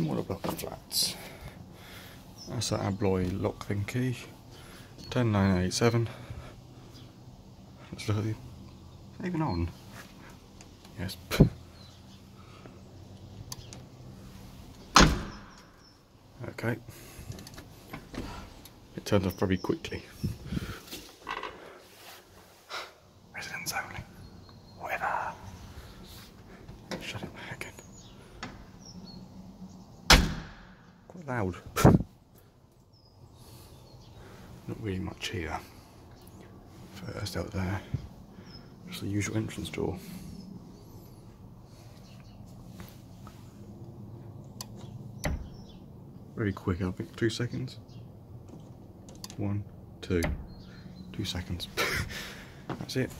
smaller block of flats. That's that Abloy lock and key. 10987. Let's look at the. Even on? Yes. Okay. It turns off very quickly. Loud. Not really much here. First out there. Just the usual entrance door. Very quick, I think. Two seconds. One, two. Two seconds. That's it.